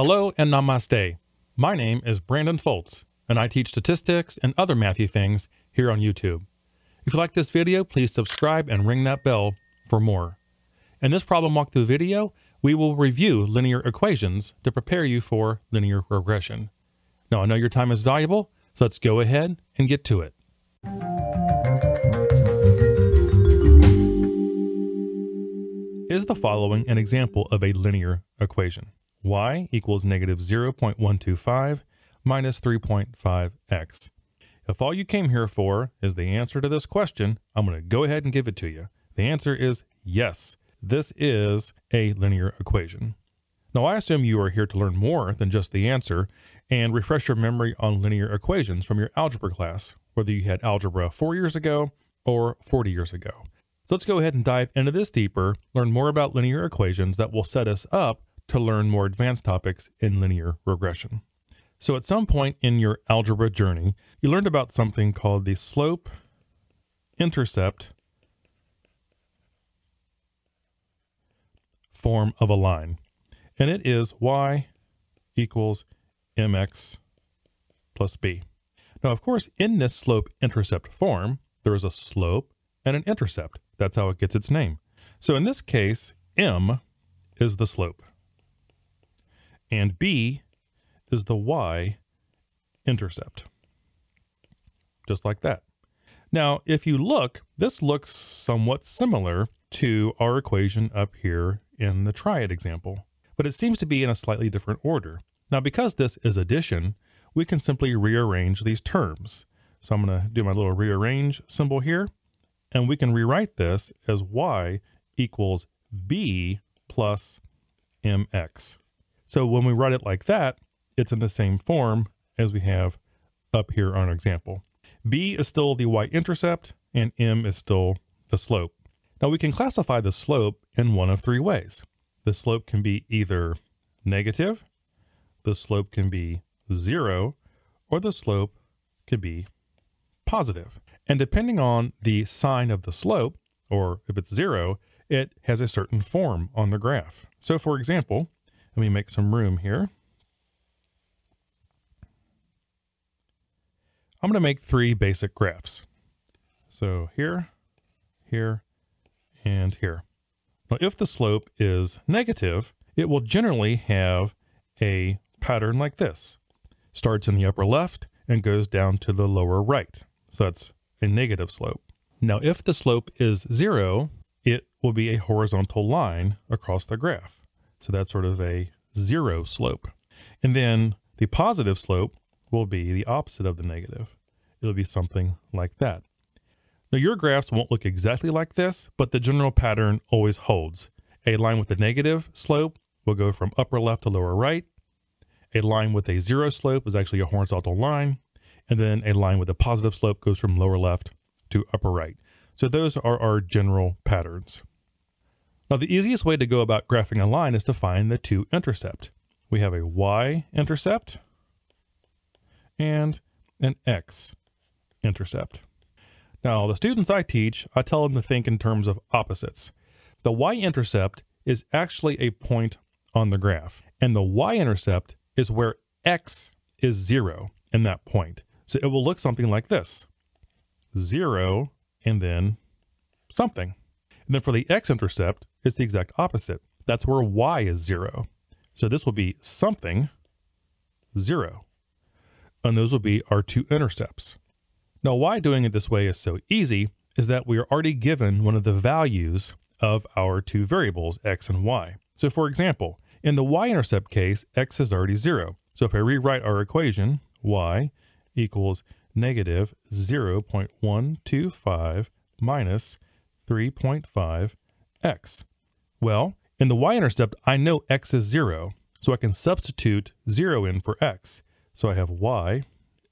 Hello and namaste. My name is Brandon Foltz, and I teach statistics and other mathy things here on YouTube. If you like this video, please subscribe and ring that bell for more. In this problem walkthrough video, we will review linear equations to prepare you for linear regression. Now, I know your time is valuable, so let's go ahead and get to it. Is the following an example of a linear equation? Y equals negative 0.125 minus 3.5x. If all you came here for is the answer to this question, I'm going to go ahead and give it to you. The answer is yes. This is a linear equation. Now, I assume you are here to learn more than just the answer and refresh your memory on linear equations from your algebra class, whether you had algebra four years ago or 40 years ago. So let's go ahead and dive into this deeper, learn more about linear equations that will set us up to learn more advanced topics in linear regression. So at some point in your algebra journey, you learned about something called the slope intercept form of a line. And it is y equals mx plus b. Now, of course, in this slope intercept form, there is a slope and an intercept. That's how it gets its name. So in this case, m is the slope and B is the y intercept. Just like that. Now, if you look, this looks somewhat similar to our equation up here in the triad example, but it seems to be in a slightly different order. Now, because this is addition, we can simply rearrange these terms. So I'm going to do my little rearrange symbol here, and we can rewrite this as y equals b plus mx. So when we write it like that, it's in the same form as we have up here on our example. B is still the y-intercept and M is still the slope. Now we can classify the slope in one of three ways. The slope can be either negative, the slope can be zero, or the slope could be positive. And depending on the sign of the slope, or if it's zero, it has a certain form on the graph. So for example, let me make some room here. I'm going to make three basic graphs. So here, here, and here. Now, if the slope is negative, it will generally have a pattern like this. Starts in the upper left and goes down to the lower right. So that's a negative slope. Now, if the slope is zero, it will be a horizontal line across the graph. So that's sort of a zero slope. And then the positive slope will be the opposite of the negative. It'll be something like that. Now your graphs won't look exactly like this, but the general pattern always holds. A line with a negative slope will go from upper left to lower right. A line with a zero slope is actually a horizontal line. And then a line with a positive slope goes from lower left to upper right. So those are our general patterns. Now the easiest way to go about graphing a line is to find the two intercept. We have a y-intercept and an x-intercept. Now the students I teach, I tell them to think in terms of opposites. The y-intercept is actually a point on the graph, and the y-intercept is where x is zero in that point. So it will look something like this. Zero and then something. And then for the x-intercept, it's the exact opposite. That's where y is zero. So this will be something, zero. And those will be our two intercepts. Now, why doing it this way is so easy is that we are already given one of the values of our two variables, x and y. So for example, in the y-intercept case, x is already zero. So if I rewrite our equation, y equals negative 0.125 minus 3.5x. Well, in the y-intercept, I know x is 0, so I can substitute 0 in for x. So I have y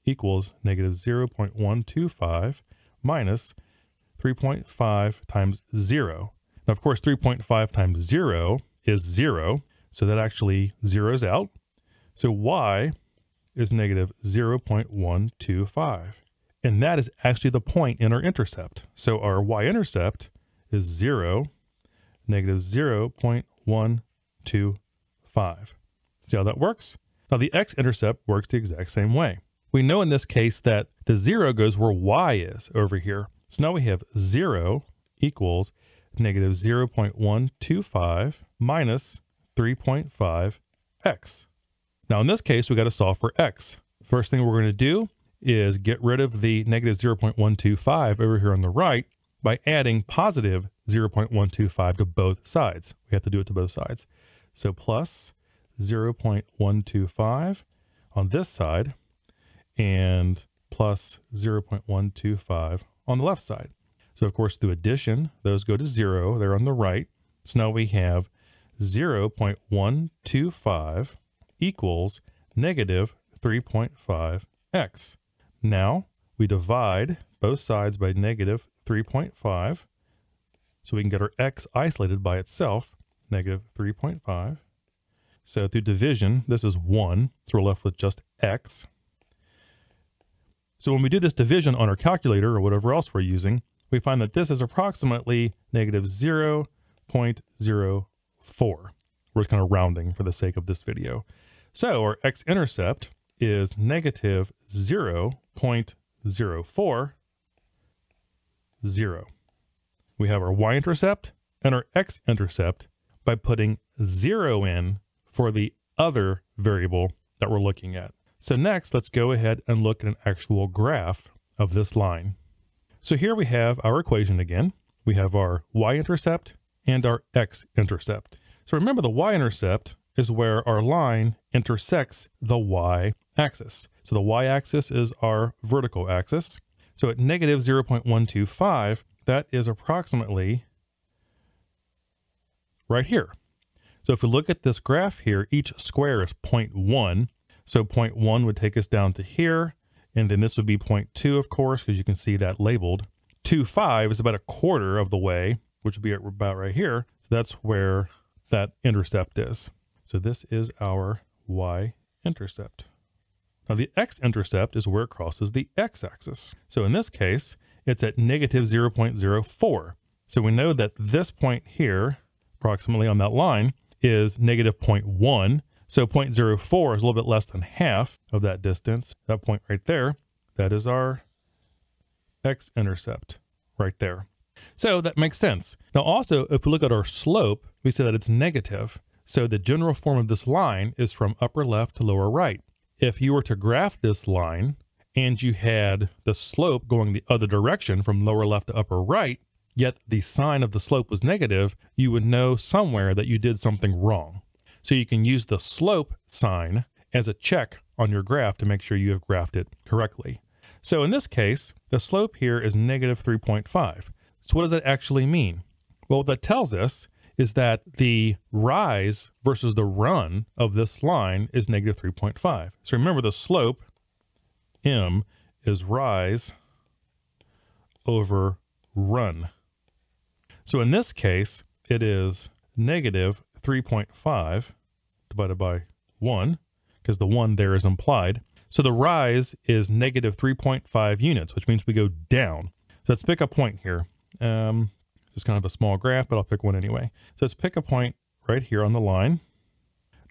equals negative 0.125 minus 3.5 times 0. Now, of course, 3.5 times 0 is 0, so that actually zeroes out. So y is negative 0.125. And that is actually the point in our intercept. So our y-intercept is 0, negative 0 0.125. See how that works? Now the x-intercept works the exact same way. We know in this case that the 0 goes where y is over here. So now we have 0 equals negative 0.125 minus 3.5x. Now in this case, we got to solve for x. First thing we're going to do is get rid of the negative 0.125 over here on the right by adding positive 0.125 to both sides. We have to do it to both sides. So plus 0.125 on this side and plus 0.125 on the left side. So of course, through addition, those go to zero. They're on the right. So now we have 0.125 equals negative 3.5x. Now we divide both sides by negative 3.5 so we can get our x isolated by itself, negative 3.5. So through division, this is 1, so we're left with just x. So when we do this division on our calculator or whatever else we're using, we find that this is approximately negative 0.04. We're just kind of rounding for the sake of this video. So our x-intercept is negative 0.04, 0. We have our y-intercept and our x-intercept by putting 0 in for the other variable that we're looking at. So next, let's go ahead and look at an actual graph of this line. So here we have our equation again. We have our y-intercept and our x-intercept. So remember the y-intercept is where our line intersects the y-axis. So the y-axis is our vertical axis. So at negative 0.125, that is approximately right here. So if we look at this graph here, each square is 0.1. So 0.1 would take us down to here. And then this would be 0.2, of course, because you can see that labeled. 2.5 is about a quarter of the way, which would be about right here. So that's where that intercept is. So this is our y-intercept. Now the x-intercept is where it crosses the x-axis. So in this case, it's at negative 0.04. So we know that this point here, approximately on that line, is negative 0.1. So 0.04 is a little bit less than half of that distance. That point right there, that is our x-intercept right there. So that makes sense. Now also, if we look at our slope, we see that it's negative. So the general form of this line is from upper left to lower right. If you were to graph this line and you had the slope going the other direction from lower left to upper right, yet the sign of the slope was negative, you would know somewhere that you did something wrong. So you can use the slope sign as a check on your graph to make sure you have graphed it correctly. So in this case, the slope here is negative 3.5. So what does that actually mean? Well, what that tells us is that the rise versus the run of this line is negative 3.5. So remember the slope, m, is rise over run. So in this case, it is negative 3.5 divided by 1, because the 1 there is implied. So the rise is negative 3.5 units, which means we go down. So let's pick a point here. Um, is kind of a small graph, but I'll pick one anyway. So let's pick a point right here on the line.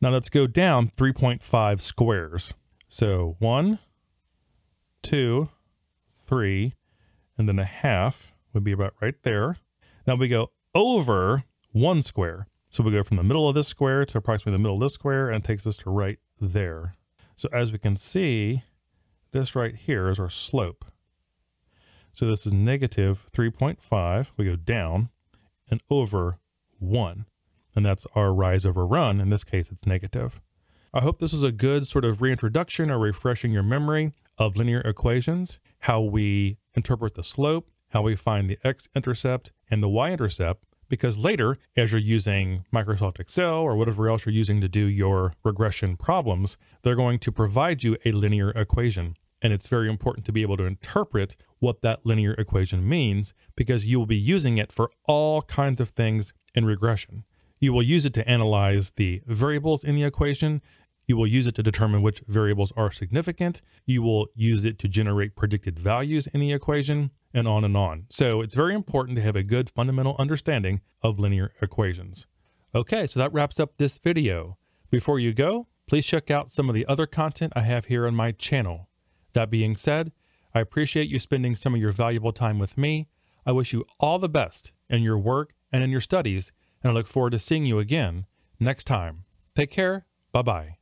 Now let's go down 3.5 squares. So one, two, three, and then a half would be about right there. Now we go over 1 square. So we go from the middle of this square to approximately the middle of this square, and it takes us to right there. So as we can see, this right here is our slope. So this is negative 3.5. We go down and over 1. And that's our rise over run. In this case, it's negative. I hope this was a good sort of reintroduction or refreshing your memory of linear equations, how we interpret the slope, how we find the x-intercept and the y-intercept, because later, as you're using Microsoft Excel or whatever else you're using to do your regression problems, they're going to provide you a linear equation. And it's very important to be able to interpret what that linear equation means because you will be using it for all kinds of things in regression. You will use it to analyze the variables in the equation. You will use it to determine which variables are significant. You will use it to generate predicted values in the equation and on and on. So it's very important to have a good fundamental understanding of linear equations. Okay, so that wraps up this video. Before you go, please check out some of the other content I have here on my channel. That being said, I appreciate you spending some of your valuable time with me. I wish you all the best in your work and in your studies, and I look forward to seeing you again next time. Take care. Bye bye.